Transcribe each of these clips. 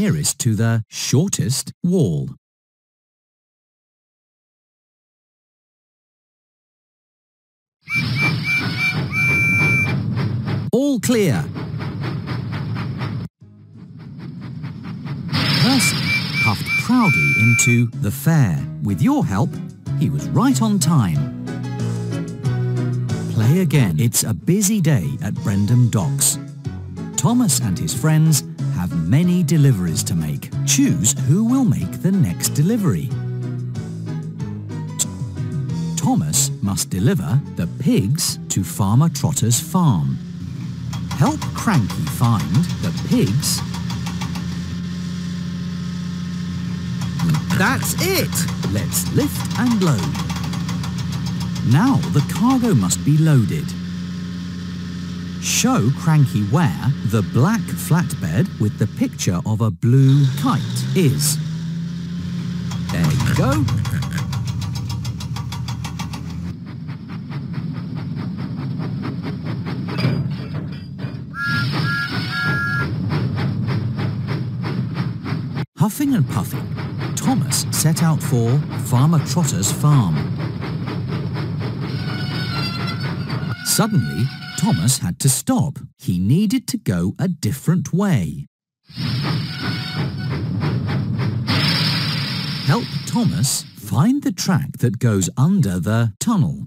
nearest to the shortest wall. All clear. Percy puffed proudly into the fair. With your help, he was right on time. Play again. It's a busy day at Brendam Docks. Thomas and his friends have many deliveries to make. Choose who will make the next delivery. Thomas must deliver the pigs to Farmer Trotter's farm. Help Cranky find the pigs. That's it! Let's lift and load. Now the cargo must be loaded. Show Cranky where the black flatbed with the picture of a blue kite is. There you go. Huffing and puffing, Thomas set out for Farmer Trotter's farm. Suddenly, Thomas had to stop. He needed to go a different way. Help Thomas find the track that goes under the tunnel.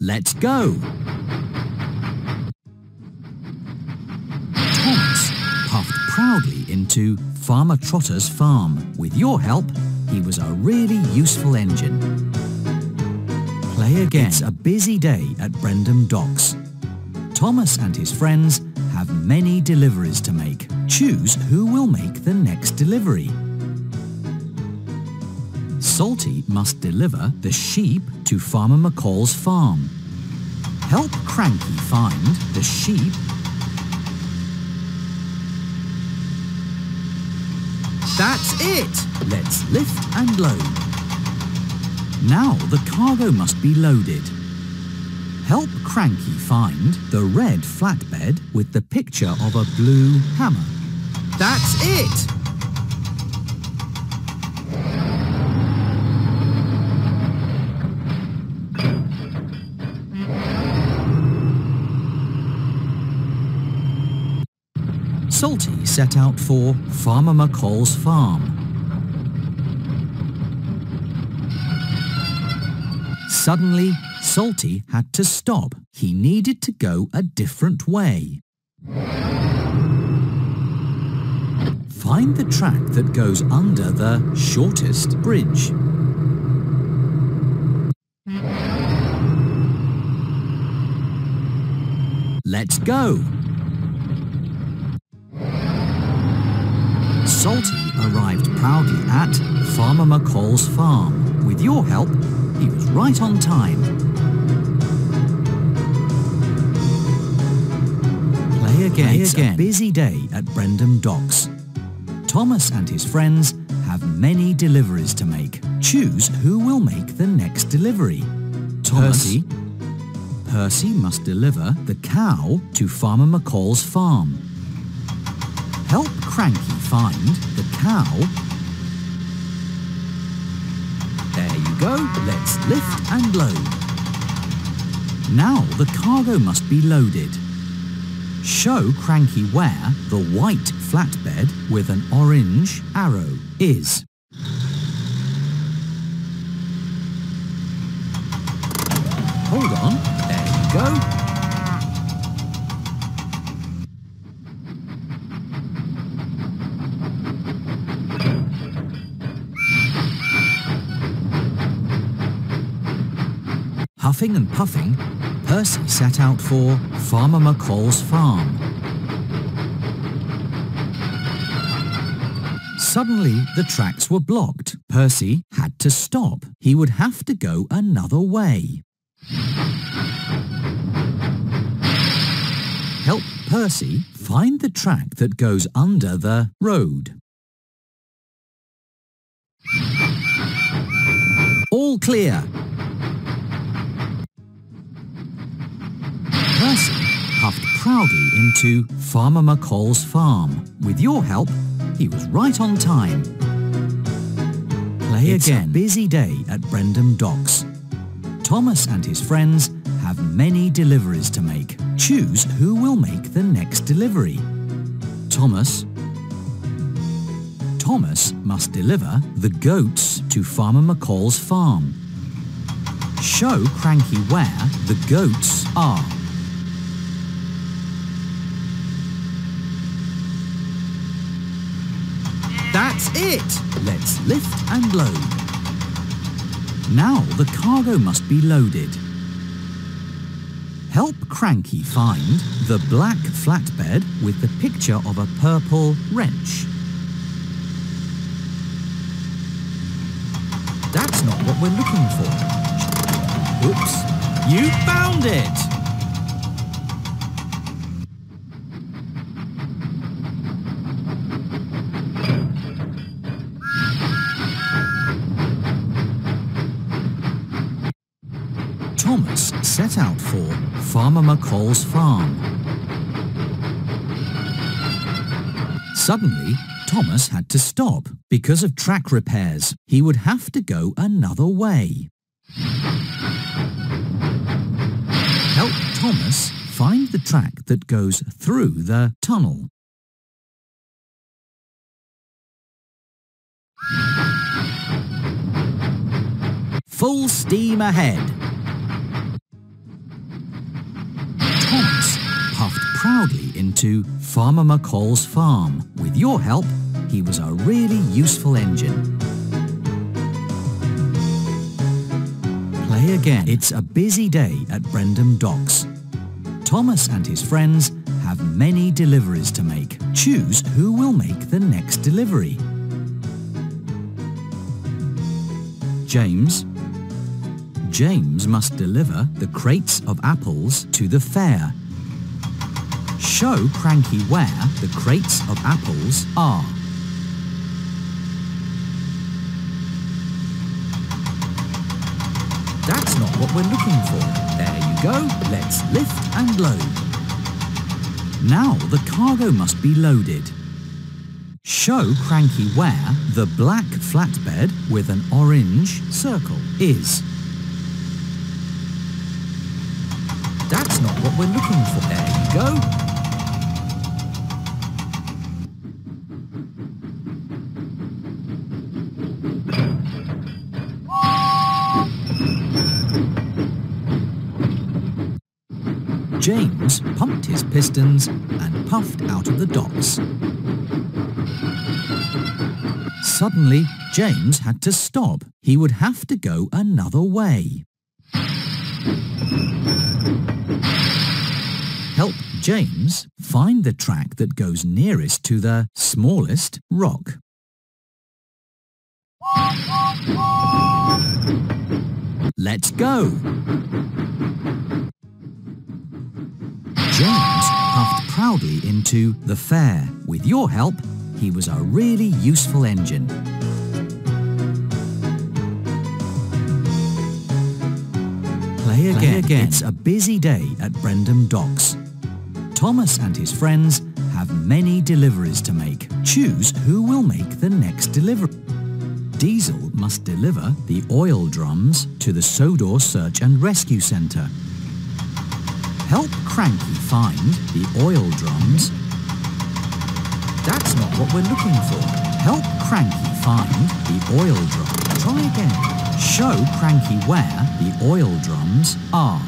Let's go! Thomas puffed proudly into Farmer Trotter's farm. With your help, he was a really useful engine. Play again. It's a busy day at Brendam Docks. Thomas and his friends have many deliveries to make. Choose who will make the next delivery. Salty must deliver the sheep to Farmer McColl's farm. Help Cranky find the sheep. That's it! Let's lift and load. Now the cargo must be loaded. Help Cranky find the red flatbed with the picture of a blue hammer. That's it! Salty set out for Farmer McColl's farm. Suddenly, Salty had to stop. He needed to go a different way. Find the track that goes under the shortest bridge. Let's go! Salty arrived proudly at Farmer McColl's farm. With your help, he was right on time. Play again. Play again. a busy day at Brendam Docks. Thomas and his friends have many deliveries to make. Choose who will make the next delivery. Thomas. Percy. Percy must deliver the cow to Farmer McColl's farm. Cranky find the cow. There you go. Let's lift and load. Now the cargo must be loaded. Show Cranky where the white flatbed with an orange arrow is. Hold on. There you go. Huffing and puffing, Percy set out for Farmer McColl's farm. Suddenly, the tracks were blocked. Percy had to stop. He would have to go another way. Help Percy find the track that goes under the road. All clear. Proudly into Farmer McColl's farm. With your help, he was right on time. Play it's again. a busy day at Brendam Docks. Thomas and his friends have many deliveries to make. Choose who will make the next delivery. Thomas. Thomas must deliver the goats to Farmer McColl's farm. Show Cranky where the goats are. That's it! Let's lift and load. Now the cargo must be loaded. Help Cranky find the black flatbed with the picture of a purple wrench. That's not what we're looking for. Oops, you found it! Set out for Farmer McColl's farm. Suddenly, Thomas had to stop because of track repairs. He would have to go another way. Help Thomas find the track that goes through the tunnel. Full steam ahead. Into Farmer McColl's farm. With your help, he was a really useful engine. Play again. It's a busy day at Brendam Docks. Thomas and his friends have many deliveries to make. Choose who will make the next delivery. James, James must deliver the crates of apples to the fair. Show Cranky where the crates of apples are. That's not what we're looking for. There you go. Let's lift and load. Now the cargo must be loaded. Show Cranky where the black flatbed with an orange circle is. That's not what we're looking for. There you go. James pumped his pistons and puffed out of the docks. Suddenly, James had to stop. He would have to go another way. Help James find the track that goes nearest to the smallest rock. Let's go! James puffed proudly into the fair. With your help, he was a really useful engine. Play again. Play again. It's a busy day at Brendam Docks. Thomas and his friends have many deliveries to make. Choose who will make the next delivery. Diesel must deliver the oil drums to the Sodor Search and Rescue Centre. Cranky find the oil drums. That's not what we're looking for. Help Cranky find the oil drum. Try again. Show Cranky where the oil drums are.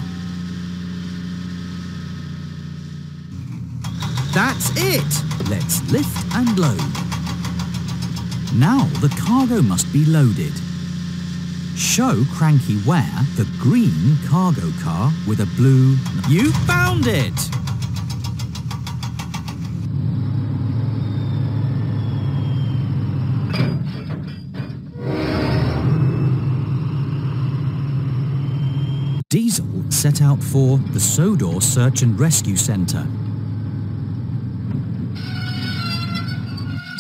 That's it! Let's lift and load. Now the cargo must be loaded. Show Cranky where the green cargo car with a blue... You found it! Diesel set out for the Sodor Search and Rescue Centre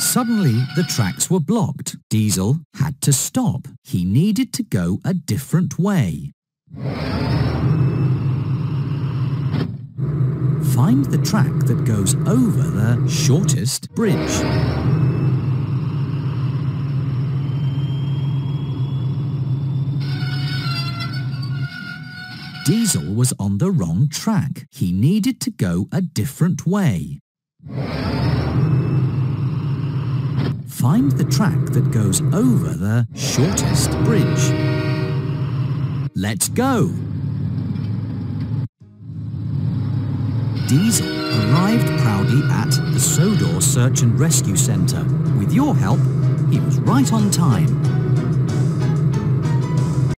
Suddenly, the tracks were blocked. Diesel had to stop. He needed to go a different way. Find the track that goes over the shortest bridge. Diesel was on the wrong track. He needed to go a different way. Find the track that goes over the shortest bridge. Let's go! Diesel arrived proudly at the Sodor Search and Rescue Centre. With your help, he was right on time.